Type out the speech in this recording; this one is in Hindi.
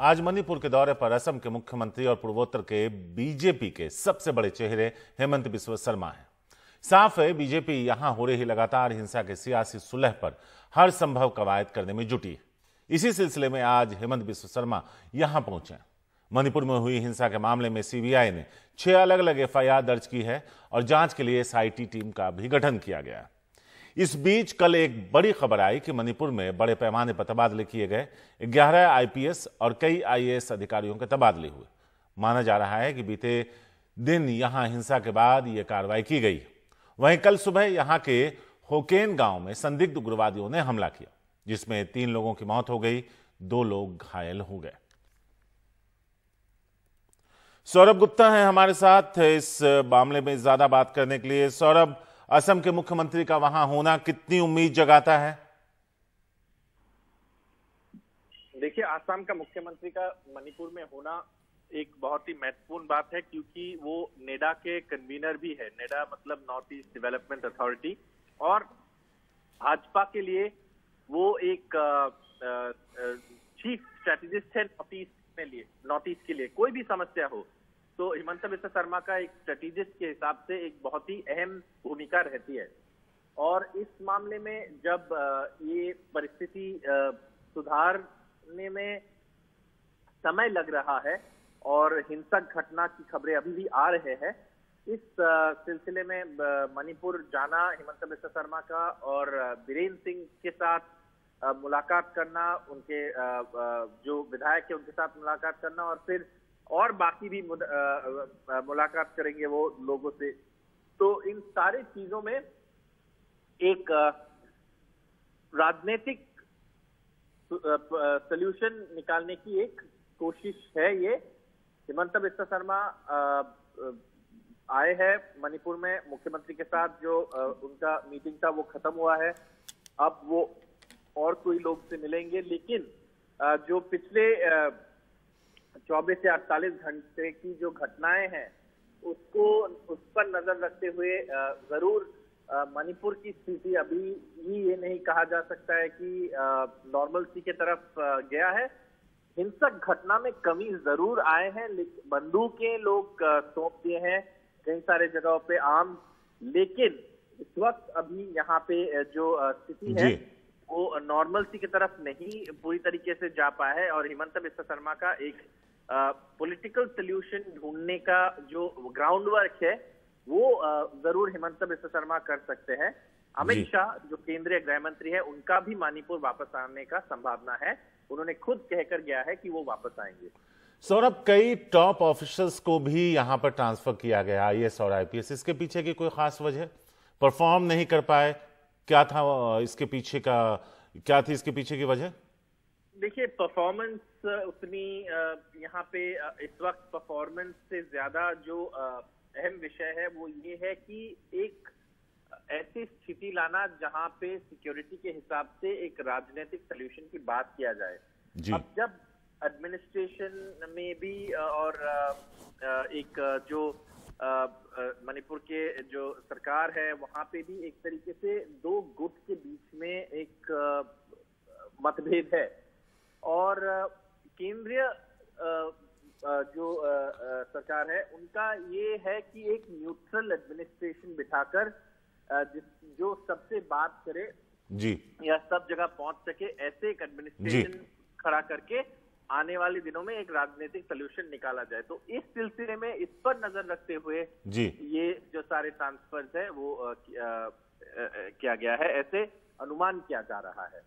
आज मणिपुर के दौरे पर असम के मुख्यमंत्री और पूर्वोत्तर के बीजेपी के सबसे बड़े चेहरे हेमंत बिस्व शर्मा हैं। साफ़ है, बीजेपी यहाँ हो रही लगातार हिंसा के सियासी सुलह पर हर संभव कवायद करने में जुटी है। इसी सिलसिले में आज हेमंत बिस्व शर्मा यहाँ पहुँचे मणिपुर में हुई हिंसा के मामले में सीबीआई ने छह अलग अलग एफआईआर दर्ज की है और जाँच के लिए एसआईटी टीम का भी गठन किया गया है। इस बीच कल एक बड़ी खबर आई कि मणिपुर में बड़े पैमाने पर तबादले किए गए ग्यारह आईपीएस और कई आईएएस अधिकारियों के तबादले हुए। माना जा रहा है कि बीते दिन यहाँ हिंसा के बाद यह कार्रवाई की गई। वहीं कल सुबह यहाँ के होकेन गाँव में संदिग्ध उग्रवादियों ने हमला किया, जिसमें तीन लोगों की मौत हो गई, दो लोग घायल हो गए। सौरभ गुप्ता हैं हमारे साथ। इस मामले में ज़्यादा बात करने के लिए सौरभ असम के मुख्यमंत्री का वहाँ होना कितनी उम्मीद जगाता है? देखिए आसाम का मुख्यमंत्री का मणिपुर में होना एक बहुत ही महत्वपूर्ण बात है, क्योंकि वो नेडा के कन्वीनर भी है, नेडा मतलब नॉर्थ ईस्ट डेवलपमेंट अथॉरिटी और भाजपा के लिए वो एक चीफ स्ट्रेटेजिस्ट है नॉर्थ ईस्ट के लिए नॉर्थ ईस्ट के लिए। कोई भी समस्या हो तो हिमंत बिस्व शर्मा का एक स्ट्रेटेजिस्ट के हिसाब से एक बहुत ही अहम भूमिका रहती है। और इस मामले में जब ये परिस्थिति सुधारने में समय लग रहा है और हिंसक घटना की खबरें अभी भी आ रहे हैं, इस सिलसिले में मणिपुर जाना हिमंत बिस्व शर्मा का और बीरेन्द्र सिंह के साथ मुलाकात करना, उनके जो विधायक है उनके साथ मुलाकात करना और फिर और बाकी भी मुलाकात करेंगे वो लोगों से। तो इन सारी चीज़ों में एक राजनीतिक सोल्यूशन निकालने की एक कोशिश है ये। हिमंत बिस्वा शर्मा आए हैं मणिपुर में मुख्यमंत्री के साथ जो उनका मीटिंग था वो खत्म हुआ है। अब वो और कोई लोग से मिलेंगे, लेकिन जो पिछले 24 से 48 घंटे की जो घटनाएँ हैं, उसको, उस पर नज़र रखते हुए ज़रूर मणिपुर की स्थिति अभी ही ये नहीं कहा जा सकता है कि नॉर्मलसी के तरफ़ गया है। हिंसक घटना में कमी ज़रूर आए हैं बंदूकें लोग सौंप दिए हैं कई सारे जगहों पे आम। लेकिन इस वक्त अभी यहाँ पे जो स्थिति है वो नॉर्मलसी की तरफ़ नहीं पूरी तरीके से जा पाया है और हिमंत बिस्वा शर्मा का एक पॉलिटिकल सोल्यूशन ढूँढने का जो ग्राउंड वर्क है वो ज़रूर हिमंत बिस्व शर्मा कर सकते हैं। अमित शाह जो केंद्रीय गृह मंत्री है उनका भी मणिपुर वापस आने का संभावना है। उन्होंने खुद कहकर गया है कि वो वापस आएँगे। सौरभ कई टॉप ऑफिसर्स को भी यहाँ पर ट्रांसफ़र किया गया आईएएस और आईपीएस इसके पीछे की कोई खास वजह? परफॉर्म नहीं कर पाए क्या था इसके पीछे का क्या थी इसके पीछे की वजह देखिए परफॉर्मेंस उतनी यहाँ पे इस वक्त परफॉर्मेंस से ज़्यादा जो अहम विषय है वो ये है कि एक ऐसी स्थिति लाना जहाँ पे सिक्योरिटी के हिसाब से एक राजनीतिक सोल्यूशन की बात किया जाए जी। अब जब एडमिनिस्ट्रेशन में भी और एक जो मणिपुर के जो सरकार है वहाँ पे भी एक तरीके से दो गुट के बीच में एक मतभेद है। और केंद्रीय जो सरकार है उनका ये है कि एक न्यूट्रल एडमिनिस्ट्रेशन बिठाकर जो सबसे बात करे जी। या सब जगह पहुँच सके ऐसे एक एडमिनिस्ट्रेशन खड़ा करके आने वाले दिनों में एक राजनीतिक सोल्यूशन निकाला जाए। तो इस सिलसिले में इस पर नज़र रखते हुए जी। ये जो सारे ट्रांसफर्स है वो आ, आ, आ, किया गया है। ऐसे अनुमान किया जा रहा है।